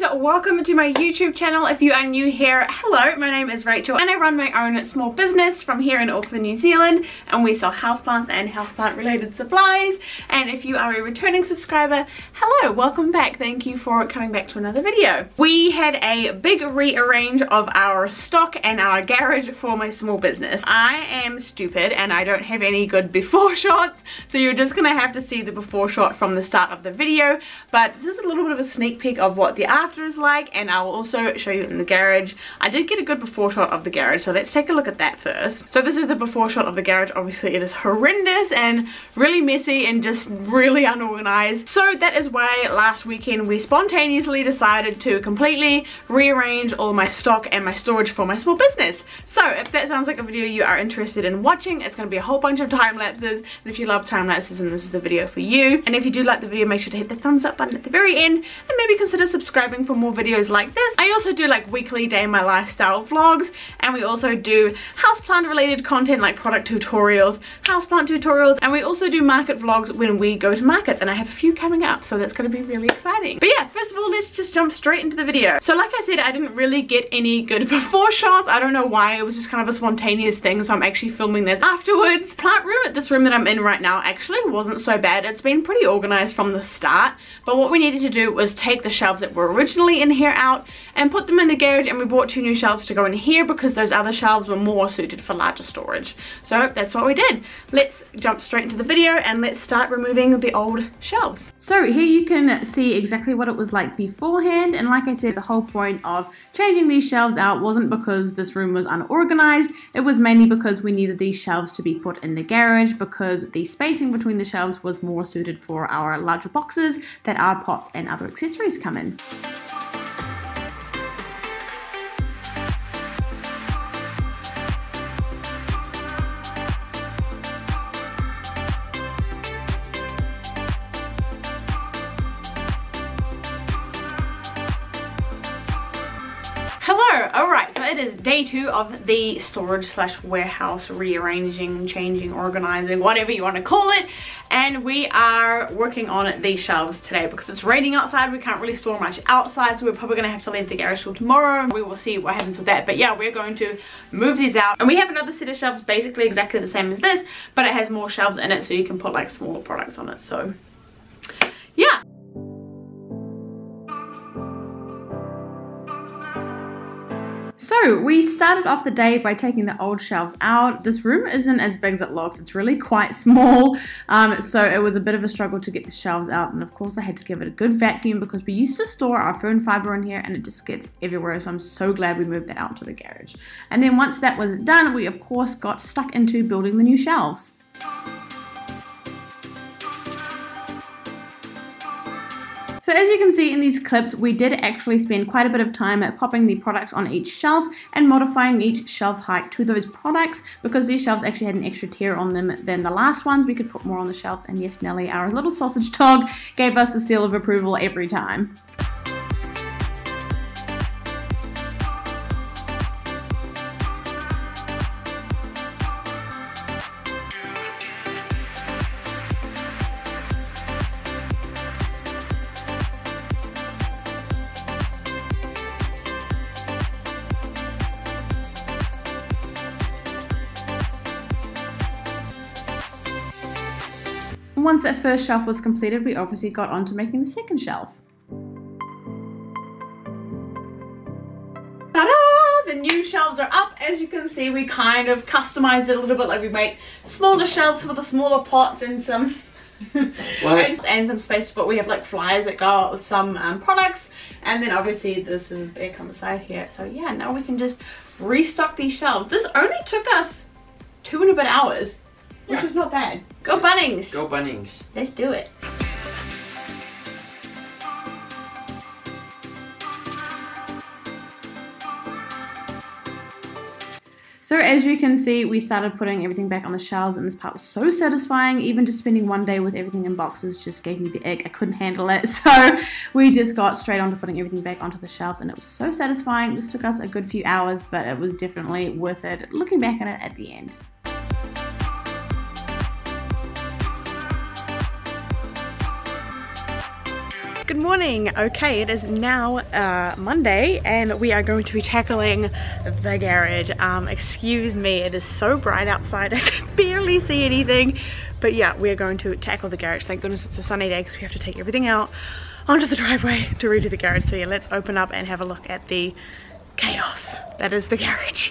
guys, welcome to my YouTube channel. If you are new here, hello, my name is Rachel and I run my own small business from here in Auckland, New Zealand and we sell houseplants and houseplant related supplies and if you are a returning subscriber, hello, welcome back. Thank you for coming back to another video. We had a big rearrange of our stock and our garage for my small business. I am stupid and I don't have any good before shots so you're just gonna have to see the before shot from the start of the video but this is a little bit of a sneak peek of what the after is like and I will also show you in the garage. I did get a good before shot of the garage so let's take a look at that first. So this is the before shot of the garage. Obviously it is horrendous and really messy and just really unorganized. So that is why last weekend we spontaneously decided to completely rearrange all my stock and my storage for my small business. So if that sounds like a video you are interested in watching, it's going to be a whole bunch of time lapses. And if you love time lapses then this is the video for you. And if you do like the video, make sure to hit the thumbs up button at the very end and maybe consider subscribing for more videos like this. I also do like weekly day in my lifestyle vlogs and we also do houseplant related content like product tutorials, houseplant tutorials and we also do market vlogs when we go to markets and I have a few coming up so that's going to be really exciting. But yeah, first of all let's just jump straight into the video. So like I said I didn't really get any good before shots. I don't know why it was just kind of a spontaneous thing so I'm actually filming this afterwards. Plant room at this room that I'm in right now actually wasn't so bad. It's been pretty organized from the start but what we needed to do was take the shelves that were originally in here out and put them in the garage and we bought two new shelves to go in here because those other shelves were more suited for larger storage. So that's what we did. Let's jump straight into the video and let's start removing the old shelves. So here you can see exactly what it was like beforehand and like I said the whole point of changing these shelves out wasn't because this room was unorganized it was mainly because we needed these shelves to be put in the garage because the spacing between the shelves was more suited for our larger boxes that our pots and other accessories come in. Hello, alright, so it is day two of the storage slash warehouse rearranging, changing, organizing, whatever you want to call it. And we are working on these shelves today because it's raining outside. We can't really store much outside, so we're probably going to have to leave the garage till tomorrow. We will see what happens with that. But yeah, we're going to move these out. And we have another set of shelves basically exactly the same as this, but it has more shelves in it so you can put like smaller products on it. So yeah. We started off the day by taking the old shelves out. This room isn't as big as it looks. It's really quite small. Um, so it was a bit of a struggle to get the shelves out. And of course I had to give it a good vacuum because we used to store our fern fiber in here and it just gets everywhere. So I'm so glad we moved that out to the garage. And then once that was done, we of course got stuck into building the new shelves. So as you can see in these clips, we did actually spend quite a bit of time at popping the products on each shelf and modifying each shelf height to those products because these shelves actually had an extra tier on them than the last ones. We could put more on the shelves and yes, Nelly, our little sausage dog, gave us a seal of approval every time. Once that first shelf was completed, we obviously got on to making the second shelf. Ta-da! The new shelves are up. As you can see, we kind of customized it a little bit, like we made smaller shelves for the smaller pots and some and, and, some space to put. We have like flyers that go out with some um, products, and then obviously this is back on the side here. So yeah, now we can just restock these shelves. This only took us two and a bit hours which yeah. is not bad. Go Bunnings! Go Bunnings. Let's do it. So as you can see, we started putting everything back on the shelves and this part was so satisfying. Even just spending one day with everything in boxes just gave me the ick. I couldn't handle it. So we just got straight on to putting everything back onto the shelves and it was so satisfying. This took us a good few hours, but it was definitely worth it looking back at it at the end. Good morning. Okay, it is now uh, Monday and we are going to be tackling the garage. Um, excuse me, it is so bright outside I can barely see anything. But yeah, we are going to tackle the garage. Thank goodness it's a sunny day because we have to take everything out onto the driveway to redo the garage. So yeah, let's open up and have a look at the chaos that is the garage.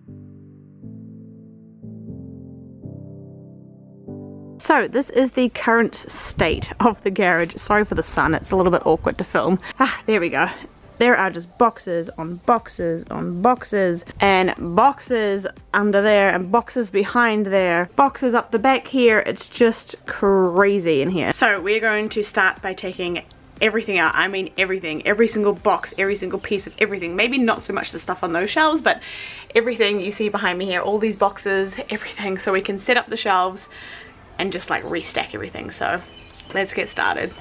So this is the current state of the garage. Sorry for the sun, it's a little bit awkward to film. Ah, there we go. There are just boxes on boxes on boxes and boxes under there and boxes behind there. Boxes up the back here. It's just crazy in here. So we're going to start by taking everything out. I mean everything. Every single box, every single piece of everything. Maybe not so much the stuff on those shelves, but everything you see behind me here. All these boxes, everything. So we can set up the shelves and just like restack everything. So let's get started.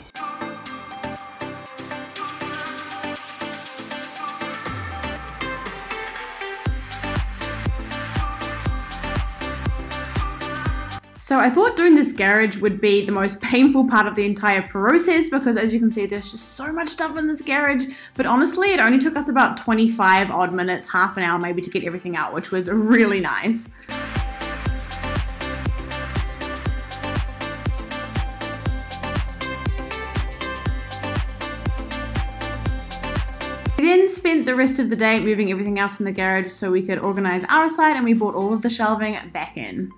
So I thought doing this garage would be the most painful part of the entire process because as you can see there's just so much stuff in this garage but honestly it only took us about 25 odd minutes, half an hour maybe to get everything out which was really nice. The rest of the day moving everything else in the garage so we could organize our side and we brought all of the shelving back in.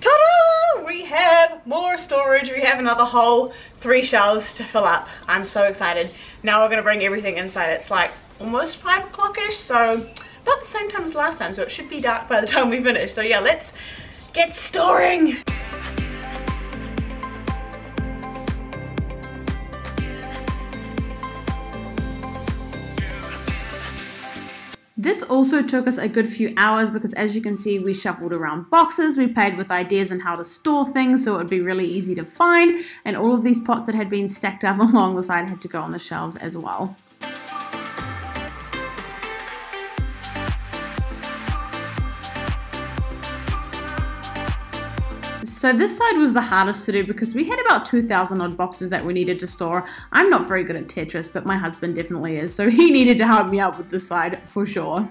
Ta-da! We have more storage. We have another whole three shelves to fill up. I'm so excited. Now we're gonna bring everything inside. It's like almost five o'clock-ish, so about the same time as last time, so it should be dark by the time we finish. So yeah, let's get storing. This also took us a good few hours because as you can see, we shuffled around boxes, we played with ideas on how to store things so it would be really easy to find, and all of these pots that had been stacked up along the side had to go on the shelves as well. So this side was the hardest to do because we had about 2,000 odd boxes that we needed to store. I'm not very good at Tetris, but my husband definitely is, so he needed to help me out with this side for sure.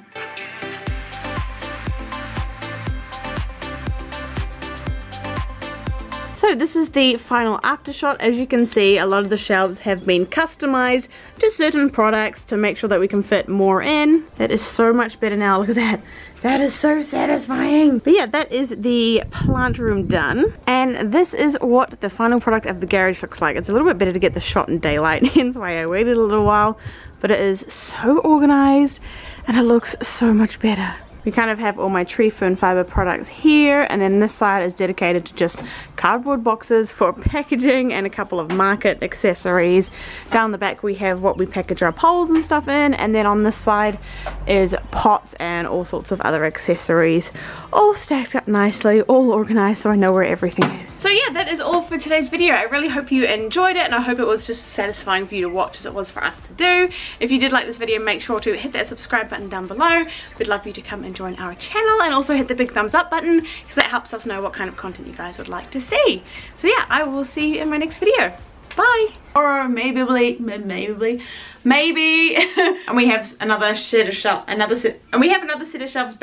So this is the final after shot. As you can see, a lot of the shelves have been customized to certain products to make sure that we can fit more in. That is so much better now, look at that. That is so satisfying. But yeah, that is the plant room done. And this is what the final product of the garage looks like. It's a little bit better to get the shot in daylight, hence why I waited a little while. But it is so organized and it looks so much better. We kind of have all my tree fern fiber products here and then this side is dedicated to just cardboard boxes for packaging and a couple of market accessories. Down the back we have what we package our poles and stuff in and then on this side is pots and all sorts of other accessories all stacked up nicely, all organized so I know where everything is. So yeah, that is all for today's video. I really hope you enjoyed it and I hope it was just as satisfying for you to watch as it was for us to do. If you did like this video, make sure to hit that subscribe button down below. We'd love you to come and join our channel and also hit the big thumbs up button because that helps us know what kind of content you guys would like to see. So yeah, I will see you in my next video. Bye. Or maybe, maybe, maybe, and we have another set of shelves, another set, and we have another set of shelves.